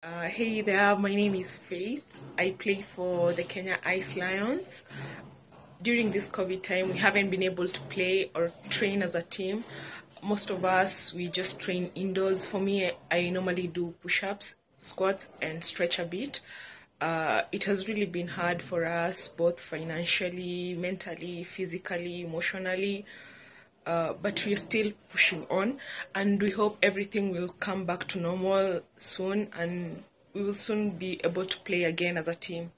Uh, hey there, my name is Faith. I play for the Kenya Ice Lions. During this COVID time, we haven't been able to play or train as a team. Most of us, we just train indoors. For me, I normally do push ups, squats, and stretch a bit. Uh, it has really been hard for us, both financially, mentally, physically, emotionally. Uh, but we're still pushing on and we hope everything will come back to normal soon and we will soon be able to play again as a team.